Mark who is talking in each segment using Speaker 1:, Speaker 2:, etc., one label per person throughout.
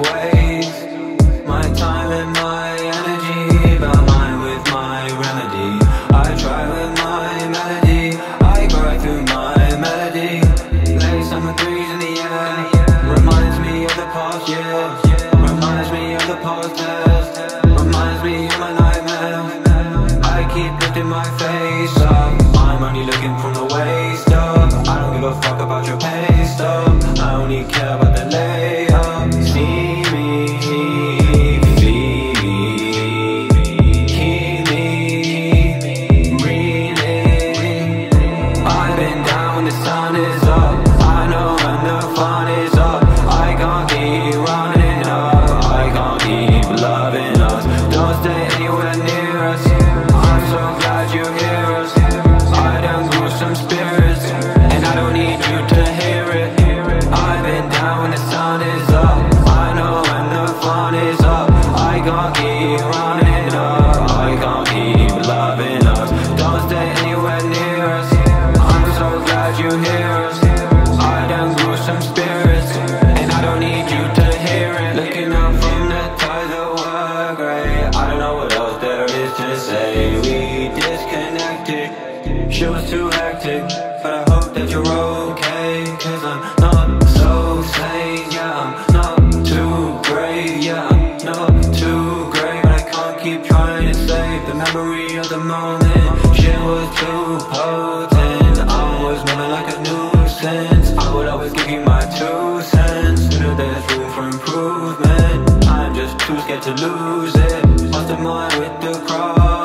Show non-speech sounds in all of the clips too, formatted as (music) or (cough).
Speaker 1: waste My time and my energy But mine with my remedy. I try with my melody I cry through my melody. Play the threes in the air Reminds me of the past years Reminds me of the past test Reminds me of my nightmare. I keep lifting my face up. I'm only looking from the waist up. I don't give a fuck about your pain. Stop. I only care about the lay keep running up. I can't keep loving us? Don't stay anywhere near us. I'm so glad you hear us. I done grew some spirits And I don't need you to hear it. Looking up from the ties that were gray I don't know what else there is to say. We disconnected. Shit was too hectic But I hope that you're okay Was moving like a nuisance. I would always give you my two cents. Knew there's room for improvement. I'm just too scared to lose it. Lost the mind with the cross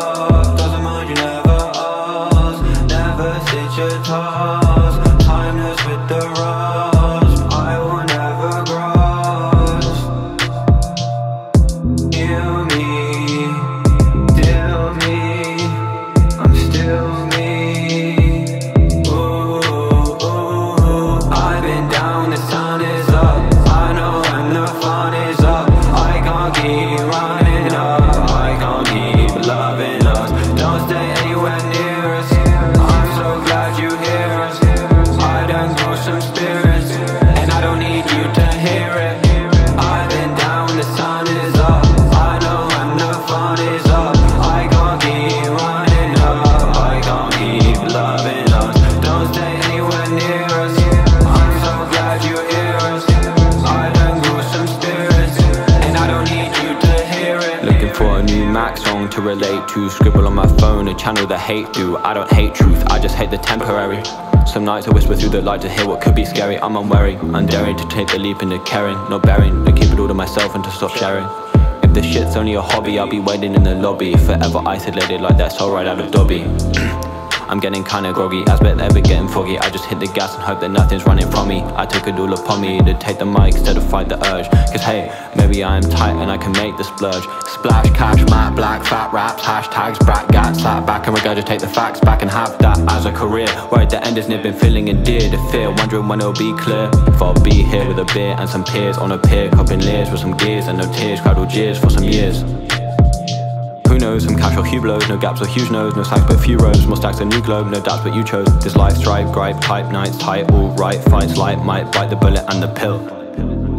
Speaker 1: To
Speaker 2: relate to. Scribble on my phone, a channel that hate do I don't hate truth, I just hate the temporary. Some nights I whisper through the light to hear what could be scary. I'm unwary, undaring to take the leap into caring. Not bearing, to keep it all to myself and to stop sharing. If this shit's only a hobby, I'll be waiting in the lobby. Forever isolated like that soul right out of Dobby (clears throat) I'm getting kinda groggy, as bet ever getting foggy. I just hit the gas and hope that nothing's running from me. I took it all upon me to take the mic instead of fight the urge. Cause hey, maybe I am tight and I can make the splurge. Splash, cash, matte, black, fat raps, hashtags, brat, gat slap back and regurgitate the facts back and have that as a career. At the end is nipping, feeling endeared to fear. Wondering when it'll be clear. If I'll be here with a beer and some peers on a pier Copping leers with some gears and no tears, cradle jeers for some years knows, some cash or no gaps or huge nose, no stacks but few rows, more stacks than new globe, no doubts but you chose. This life stripe, gripe, type, nights, tight, all right, fights, light, might bite the bullet and the pill.